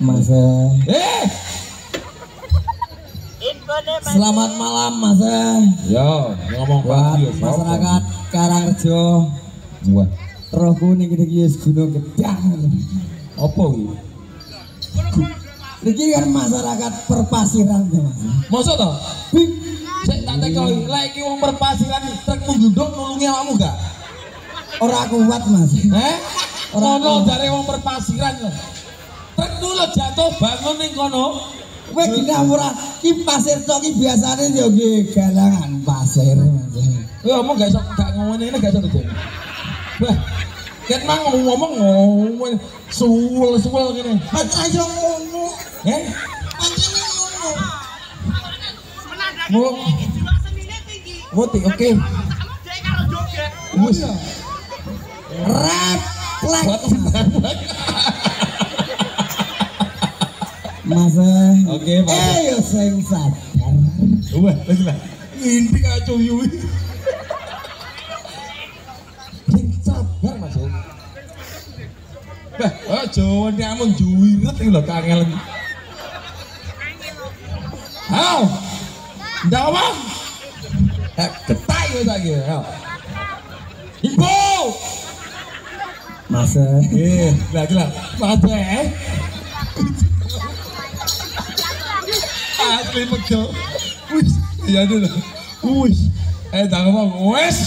Mas. Eh, Selamat malam Mas. yo ngomong Buat masyarakat Karangrejo. Wah, Rohku ning iki wis gunung gedang. apa iki? Iki kan masyarakat perpasiran to, Mas. Masa to? Sik tak tekoki, lek iki wong perpasiran truk menggunduk nulungi awakmu gak? Ora kuat, Mas. Eh? Ora Ono jare wong perpasiran Truk dulu jatuh bangun ning kono. Kowe ora ki pasir tok ki biasane yo nggih galangan pasir, Mas. Ya omong gak iso gak ngomong ini gak iso. Wah, ket mang ngomong ngomong suwul-suwul gini. Aja yo ngono. Eh? Pancene ngono. Oke. Wis. Refleks. Buat Mas. Oke, Mas. Eh yo sing sadar. Wah, lagi lah. Inti ngaco yui. Sing sabar Mas. Bah, oh Jawa ini amun juwiret iki lho kangel. Hao. Ndak apa? Eh, ketai wis saiki. Hao. Ibu. Mas. Eh, lagi lah. Mas eh. Asli pegel. Wis, iya dulu. Wis. Eh, jangan ngomong. Wis.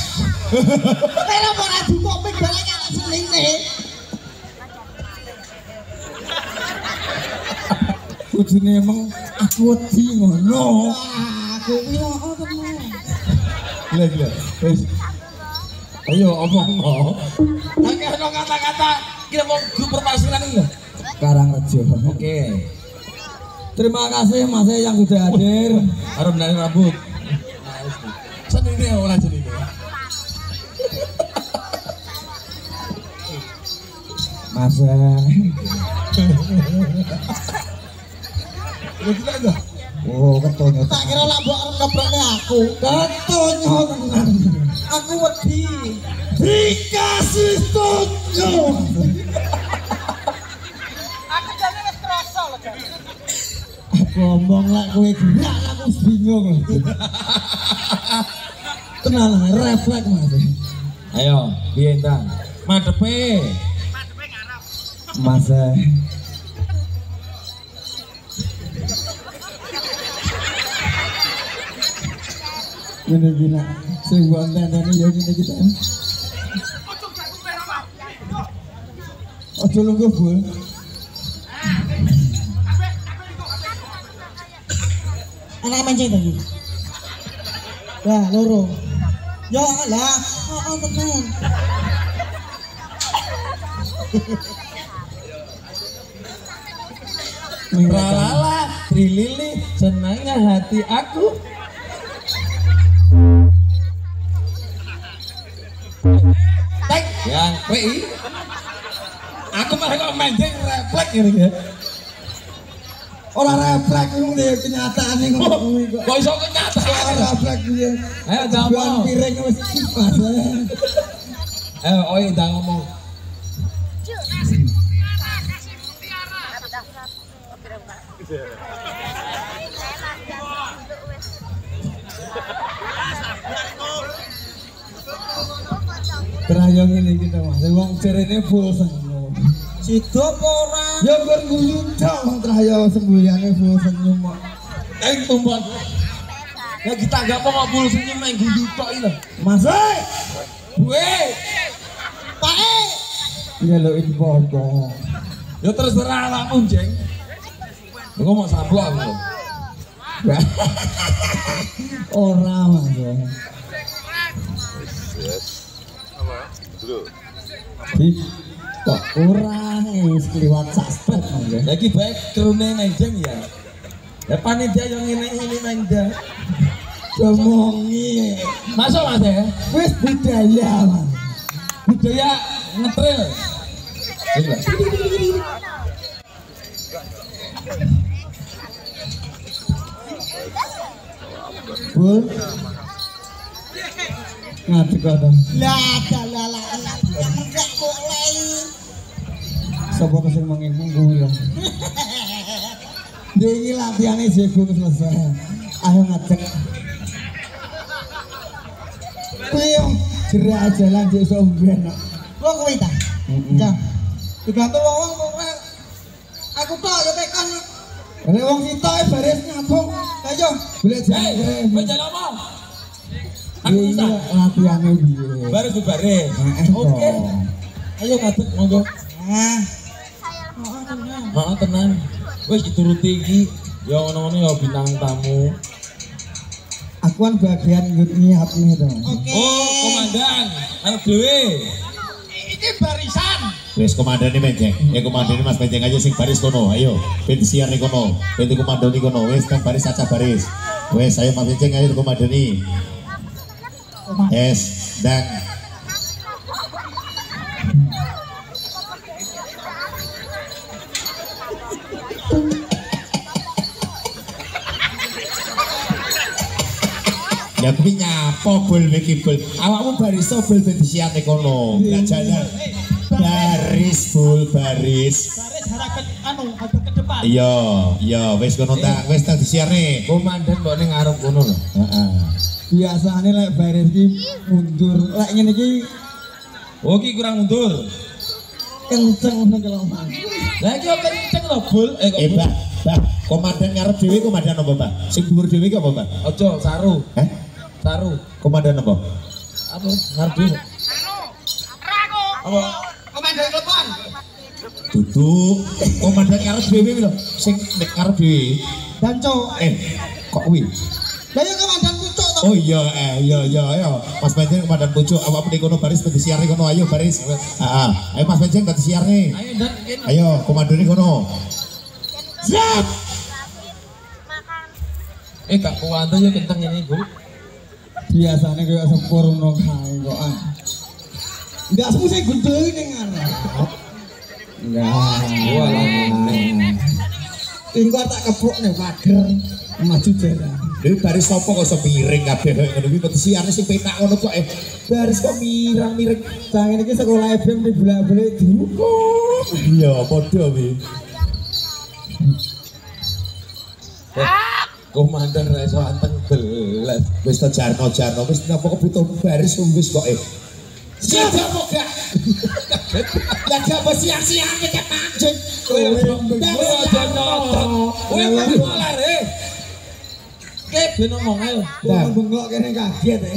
Pero ora dukok ping barang ana seline. Kudune emang aku wedi ngono. Aku ki kok temen. Wis. Ayo, omong no kata-kata. Kita mau grup perpasiran ini loh. Karangrejo. Oke. Terima kasih Mas yang sudah hadir. Harus dari rambut. Ya orang senini. Mas. Enggak? Oh, ketonyo. Tak kira lah mbok arep ngebrokne aku. Ketonyo tenan. Aku wedi. Dikasih tonyo. Aku jane wis krasa lho, Jan. Aku ngomong lah kowe gerak aku wis bingung. Tenang, refleks Mas. Ayo, biar entang. Madepe. Mas. Ini gila, sing wonten ini ya ini kita. Ojo lungguh, Bu. Anak mancing tadi. Lah, loro. Ya lah, oh, oh tenan. Tralala, trilili, senangnya hati aku. Tek, yang PI. Aku malah kok menjeng refleks gitu ya. Ora refleks itu dia kenyataan ini ngono kuwi kok. Kok iso Ora kenyataan? refleks dia. Ayo, ngomong. piring wis kipas. Oh iya, jangan ngomong. Terayang ini kita Mas. Wong cerene full senyum. Sido ora? Ya gur guyu tok terayang sembuyane full senyum kok. Ya kita gak mau ngobul senyum main guyu tok ini. Mas, eh, Gue, Pak E. nyelukin foto. ya terserah awakmu, Jeng. Lu ngomong sablok aku. Ora Mas. ya. Di kok kurang wis kliwat suspek Mas. ya. Lagi baik kerune menjeng ya. Ya panitia yang ini ini menjeng. Ngomongi Masuk mas ya. wis budaya Mas. Budaya ngetril. Bu. Ngadeg kok. Lah, dalah lah. Sapa sing mengingkung kuwi ya. Iki latihane jagung selesai. Ayo ngajak. Ayo jerak jalan di somben. Wong kowe ta. Mm-mm. Jam. Dibantu wong wong. Aku tok ya tekan. Nek wong sitok e baris nyambung. Ayo. Golek Hei, jalan. kowe jalan apa? Aku Iki bisa. latihane piye? Baris baris. Heeh, Oke. toh. Ayo ngadeg monggo. Ah. Heeh tenan. Wis dituruti iki ya ngono-ngono ya bintang tamu. Aku kan bagian to. Oke. Oh, komandan, anak dhewe. Iki barisan. Wes komandane Menceng. Ya komandane Mas Menceng aja sing baris kono. Ayo, ben siar nih kono. Ben komando nih kono. Wes kan baris acah baris. Wes ayo Mas Menceng ayo komandani. Yes, dan Ya kuwi nyapa bol iki bol. Awakmu baris bol ben disiane kono. Jalan. Baris bol baris. Baris harakat anu ada ke depan. Iya, iya wis kono tak wis tak disiarne. Komandan mbok ning ngarep kono lho. Heeh. Biasane lek baris iki mundur. Lek ngene iki Oh, iki kurang mundur. kenceng nek kalau mas. Lah iki kok kenceng lho, Bul. Eh kok Eh? Mbak, Mbak, komandan ngarep dhewe komandan apa, Mbak? Sing dhuwur dhewe apa, Mbak? Ojo saru, Heh? Saru. Komandan apa? Apa dhewe? Apa? Komandan depan. Duduk. Komandan ngarep dhewe lho. Sing nek ngarep dhewe. Danco. Eh, kok kuwi? Lah ya komandan pucuk to. Oh iya, eh, iya, iya, iya. Mas Benjeng komandan pucuk, awakmu ning kono baris ben disiarne kono ayo baris. Heeh. Ayo Mas Benjeng tak disiarne. Ayo dan. Ayo, komandone kono. Siap. Eh gak kuat ya kenceng ini, Bu. Biasane kaya sempurna kae kok. ah. Semua saya gundul ning ngarep. Enggak. Walah. Tinggal tak kepuk nih pager maju jalan. Dewi baris apa kok iso miring kabeh ngono kuwi kok disiarne sing penak ngono kok eh. Baris kok mirang-mirang. Jangan ini sekolah FM di bola-bola dihukum. Iya, padha kuwi. Eh, Komandan ra iso anteng belas. Wis to jarno jarno wis napa kebutuh baris wis kok eh. Siap apa gak? Lah apa siang-siang iki pancing. Kowe aja nonton. Re. Ke ben ngomong ayo. Bengok kene kaget ya.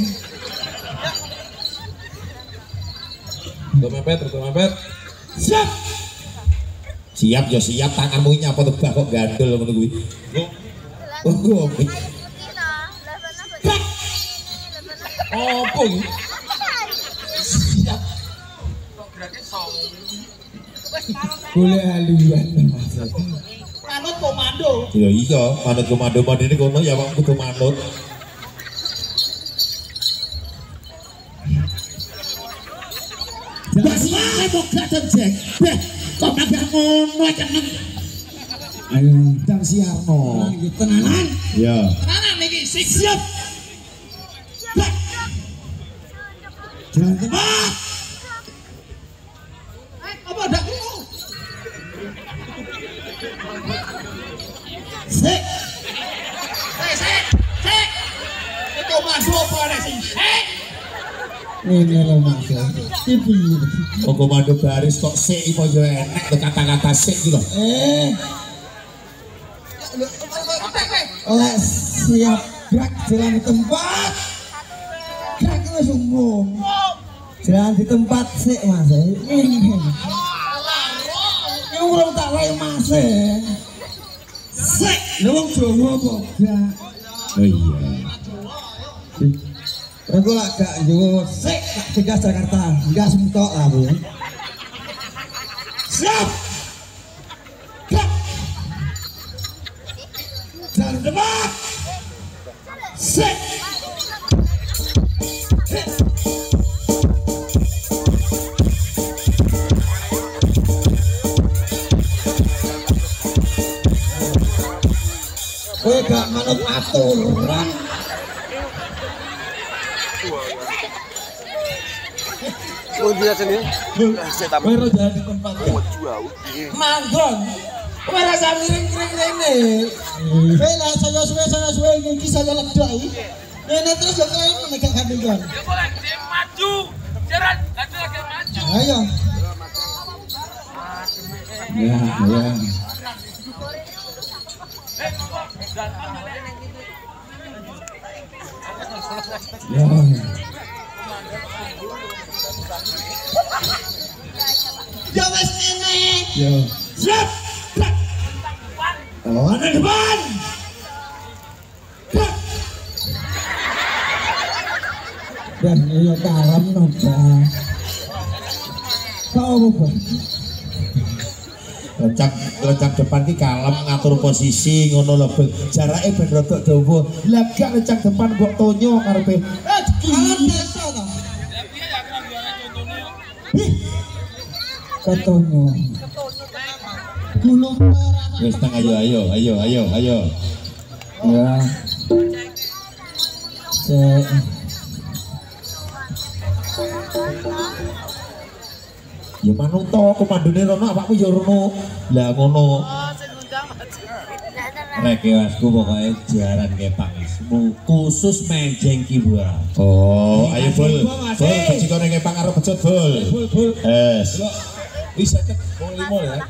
Tuh mepet, tuh mepet. Siap. Siap ya siap tanganmu ini nyapa tebak kok gandul ngono kuwi. Oh, kok. Siap. Boleh haluan mas. Manut komando. Ya iya, manut komando mandene kono ya wong kudu manut. Basiane kok gak jek. Beh, kok agak ngono jeneng. Ayo, ndang siarno. Lagi tenanan. Ya. Tenanan iki sik. Siap. Jalan tengah. Apa ada krungu? Sik. Sik sik sik. Komando apa ada sik? Ini loh mas. Tipi. Kok komando baris kok sik iku yo tuh kata-kata sik iki lho. Eh, lek siap gerak jalan di tempat. Gerak itu umum. Jalan di tempat sik mas. Ini. Urung tak wae mas. Sik. Lha wong Jawa apa? Gak. Oh iya. Aku lah gak yo sik tak Jakarta. Enggak semtok lah bu. Siap. Kowe gak manut aturan. Oh dia sini. Saya tak Kowe ora jalan di tempat ya. jauh. Manggon. Kowe rasa miring-miring rene. Bela saya suwe saya suwe iki saya ledok iki. Ini terus yo kaya nek gak kandung kan. Dia boleh maju. Jaran, lagi maju. Ayo. Ya, ya. Ya. Ya wes ini. Ya. Siap. Gerak. Oh, ada depan. Gerak. Dan iya kalam noba. Kau apa? Lencang lencang depan ki kalem ngatur posisi ngono lho Bel. Jarake ben rada dawa. Lah gak lencang depan kok tonyo karepe. Eh biasa ta. Ketonyo. Gulung merah. Wis tang ayo ayo ayo ayo ayo. Ya. Cek. Ya manung to komandone rono awakmu ya rono. Lah ngono. Rek wasku pokoknya jaran kepang ismu khusus menjeng kibua. Oh, ayo bol. Bol kecikone kepang karo becut bol. Bul, bul. Es. Bisa cek wong limo ya.